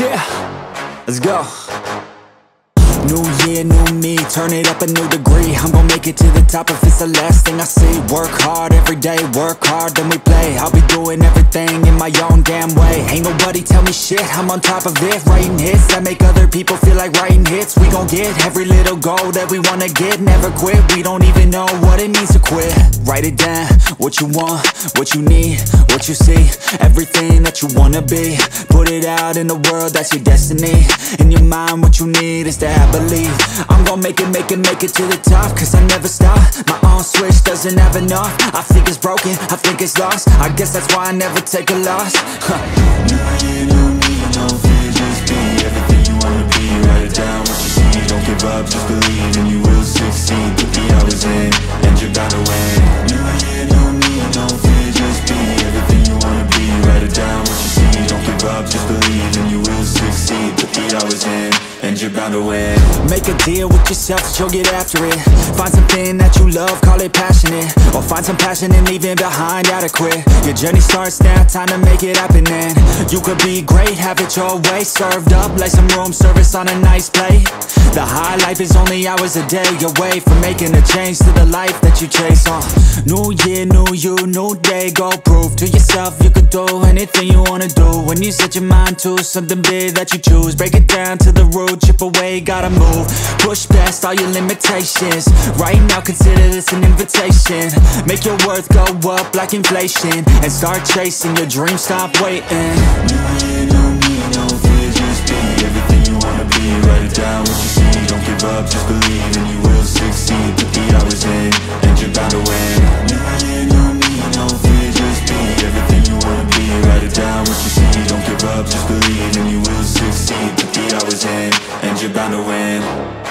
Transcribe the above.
Yeah, let's go. New year, new me, turn it up a new degree. I'm gon' make it to the top if it's the last thing I see. Work hard every day, work hard, then we play. I'll be doing everything in my own damn way. Ain't nobody tell me shit, I'm on top of it. Writing hits that make other people feel like writing hits. We gon' get every little goal that we wanna get. Never quit, we don't even know what it means to quit. Write it down, what you want, what you need, what you see. Everything that you wanna be Put it out in the world, that's your destiny. In your mind, what you need is to have belief. I'm gon' make it, make it, make it to the top Cause I never stop, my own switch doesn't have enough. I think it's broken, I think it's lost. I guess that's why I never take a loss up, just believe and you will succeed. Put the hours in, and you're bound to win. Make a deal with yourself that you'll get after it. Find something that you love, call it passionate. Or find some passion and leaving behind adequate Your journey starts now, time to make it happen and You could be great, have it your way. Served up like some room service on a nice plate The high life is only hours a day away From making a change to the life that you chase on New year, new you, new day Go prove to yourself you could do anything you wanna do. When you set your mind to something big that you choose Break it down to the root chip away, gotta move. Push past all your limitations. Right now consider this an invitation. Make your worth go up like inflation And start chasing your dreams, stop waiting you're bound to win